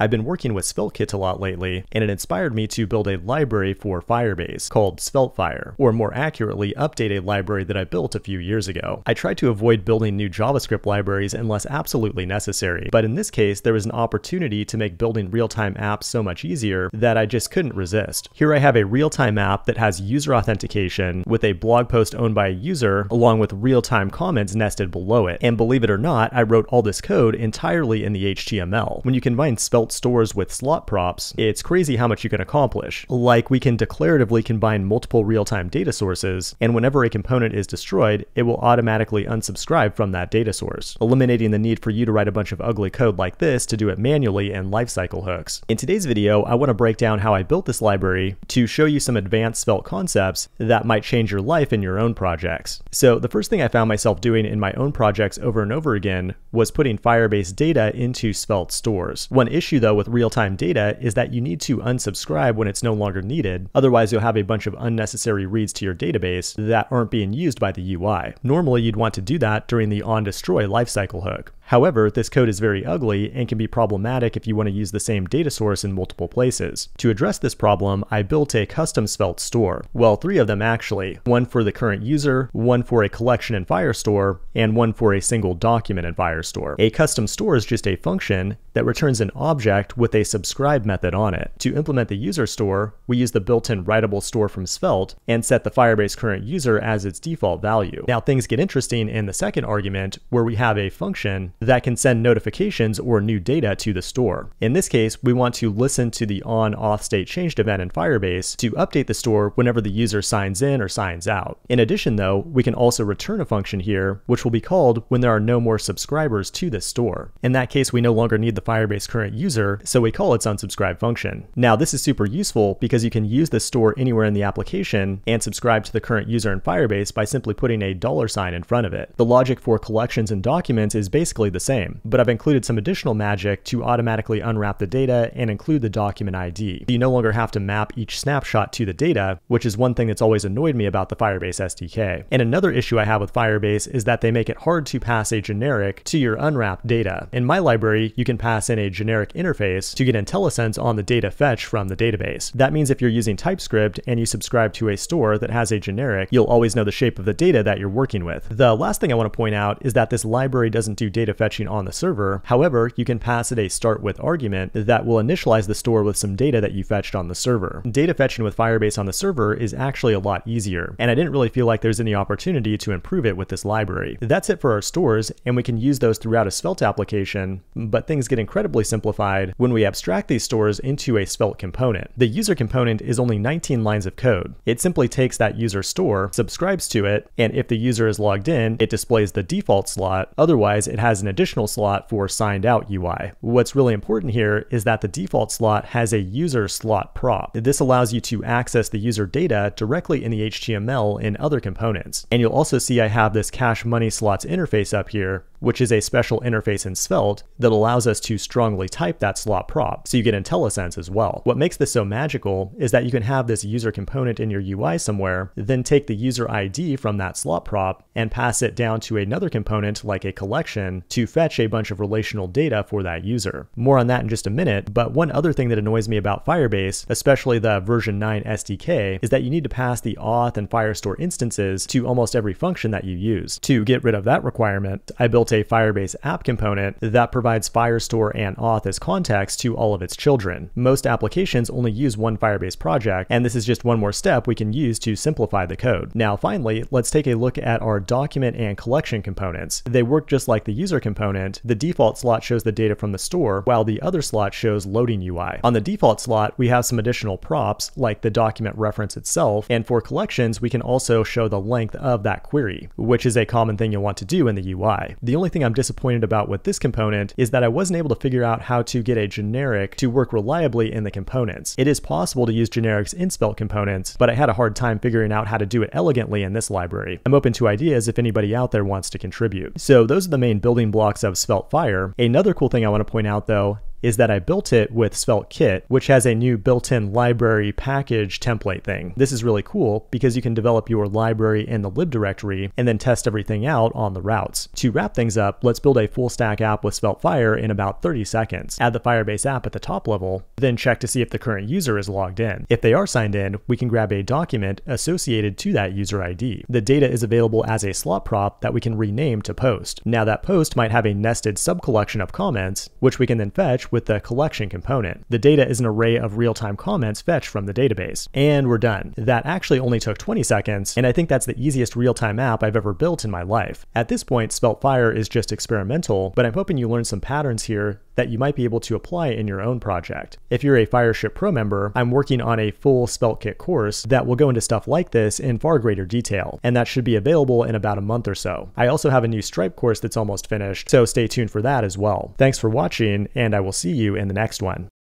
I've been working with SvelteKit a lot lately, and it inspired me to build a library for Firebase called SvelteFire, or more accurately, update a library that I built a few years ago. I tried to avoid building new JavaScript libraries unless absolutely necessary, but in this case, there was an opportunity to make building real-time apps so much easier that I just couldn't resist. Here I have a real-time app that has user authentication with a blog post owned by a user, along with real-time comments nested below it. And believe it or not, I wrote all this code entirely in the HTML. When you combine Svelte stores with slot props, it's crazy how much you can accomplish. Like we can declaratively combine multiple real-time data sources, and whenever a component is destroyed, it will automatically unsubscribe from that data source, eliminating the need for you to write a bunch of ugly code like this to do it manually in lifecycle hooks. In today's video, I want to break down how I built this library to show you some advanced Svelte concepts that might change your life in your own projects. So the first thing I found myself doing in my own projects over and over again was putting Firebase data into Svelte stores. One issue though with real-time data is that you need to unsubscribe when it's no longer needed, otherwise you'll have a bunch of unnecessary reads to your database that aren't being used by the UI. Normally you'd want to do that during the onDestroy lifecycle hook. However, this code is very ugly and can be problematic if you want to use the same data source in multiple places. To address this problem, I built a custom Svelte store. Well, three of them actually. One for the current user, one for a collection in Firestore, and one for a single document in Firestore. A custom store is just a function that returns an object with a subscribe method on it. To implement the user store, we use the built-in writable store from Svelte and set the Firebase current user as its default value. Now things get interesting in the second argument where we have a function that can send notifications or new data to the store. In this case, we want to listen to the on auth state changed event in Firebase to update the store whenever the user signs in or signs out. In addition though, we can also return a function here, which will be called when there are no more subscribers to this store. In that case, we no longer need the Firebase current user, so we call its unsubscribe function. Now this is super useful because you can use this store anywhere in the application and subscribe to the current user in Firebase by simply putting a dollar sign in front of it. The logic for collections and documents is basically the same, but I've included some additional magic to automatically unwrap the data and include the document ID. You no longer have to map each snapshot to the data, which is one thing that's always annoyed me about the Firebase SDK. And another issue I have with Firebase is that they make it hard to pass a generic to your unwrapped data. In my library, you can pass in a generic interface to get IntelliSense on the data fetch from the database. That means if you're using TypeScript and you subscribe to a store that has a generic, you'll always know the shape of the data that you're working with. The last thing I want to point out is that this library doesn't do data fetching on the server. However, you can pass it a start with argument that will initialize the store with some data that you fetched on the server. Data fetching with Firebase on the server is actually a lot easier, and I didn't really feel like there's any opportunity to improve it with this library. That's it for our stores, and we can use those throughout a Svelte application, but things get incredibly simplified when we abstract these stores into a Svelte component. The user component is only 19 lines of code. It simply takes that user store, subscribes to it, and if the user is logged in, it displays the default slot. Otherwise, it has an additional slot for signed out UI. What's really important here is that the default slot has a user slot prop. This allows you to access the user data directly in the HTML in other components. And you'll also see I have this cash money slots interface up here, which is a special interface in Svelte that allows us to strongly type that slot prop, so you get IntelliSense as well. What makes this so magical is that you can have this user component in your UI somewhere, then take the user ID from that slot prop and pass it down to another component like a collection to fetch a bunch of relational data for that user. More on that in just a minute, but one other thing that annoys me about Firebase, especially the version 9 SDK, is that you need to pass the auth and Firestore instances to almost every function that you use. To get rid of that requirement, I built a Firebase app component that provides Firestore and auth as context to all of its children. Most applications only use one Firebase project, and this is just one more step we can use to simplify the code. Now finally, let's take a look at our document and collection components. They work just like the user component. The default slot shows the data from the store, while the other slot shows loading UI. On the default slot, we have some additional props, like the document reference itself, and for collections, we can also show the length of that query, which is a common thing you'll want to do in the UI. The only thing I'm disappointed about with this component is that I wasn't able to figure out how to get a generic to work reliably in the components. It is possible to use generics in Svelte components, but I had a hard time figuring out how to do it elegantly in this library. I'm open to ideas if anybody out there wants to contribute. So those are the main building blocks of Svelte Fire. Another cool thing I want to point out though is that I built it with Svelte Kit, which has a new built-in library package template thing. This is really cool because you can develop your library in the lib directory and then test everything out on the routes. To wrap things up, let's build a full stack app with Svelte Fire in about 30 seconds. Add the Firebase app at the top level, then check to see if the current user is logged in. If they are signed in, we can grab a document associated to that user ID. The data is available as a slot prop that we can rename to post. Now that post might have a nested subcollection of comments, which we can then fetch with the collection component. The data is an array of real-time comments fetched from the database. And we're done. That actually only took 20 seconds, and I think that's the easiest real-time app I've ever built in my life. At this point, Svelte Fire is just experimental, but I'm hoping you learn some patterns here that you might be able to apply in your own project. If you're a Fireship Pro member, I'm working on a full SvelteKit course that will go into stuff like this in far greater detail, and that should be available in about a month or so. I also have a new Stripe course that's almost finished, so stay tuned for that as well. Thanks for watching, and I will see you in the next one.